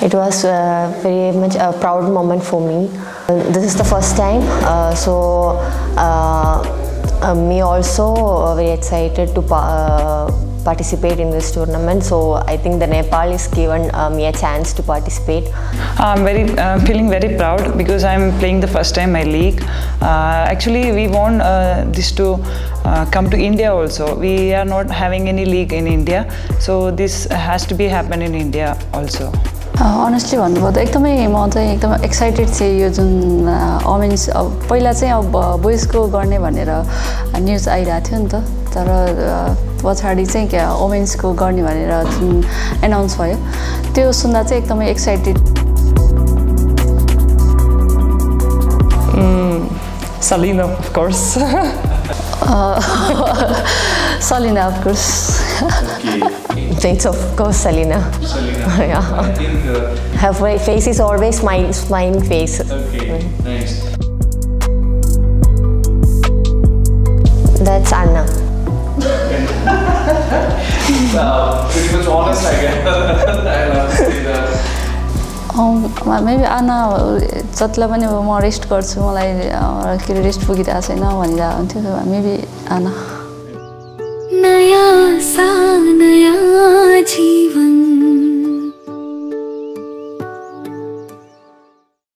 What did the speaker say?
It was uh, very much a proud moment for me. This is the first time, uh, so uh, uh, me also uh, very excited to pa- uh, participate in this tournament. So I think the Nepal is given me a chance to participate. I'm very feeling very proud because I'm playing the first time my league. Actually, we want this to uh, come to India also. We are not having any league in India, so this has to be happen in India also. Honestly भन्नुपर्दा एकदमै म चाहिँ एकदमै excited थिएँ यो जुन women's अब पहिला चाहिँ अब बोइजको गर्ने भनेर न्युज आइरहेको थियो नि त। तर पछाडि चाहिँ क्या वमेन्सको गर्ने भनेर जुन एनाउन्स भयो त्यो सुन्दा चाहिँ एकदमै excited Salina, of course. Salina of course It's of course Selena. yeah. I think. Uh, Her fa- face is always smile, smiling face. okay, nice. That's Anna. Uh, pretty much honest, I guess. I love to say that. Maybe आना जतिलाई पनि अब म rest गर्छु मलाई के अरे rest पुगिरहेको छैन भनिरहेको हुन्थ्यो मेबी आना नया सा नया जीवन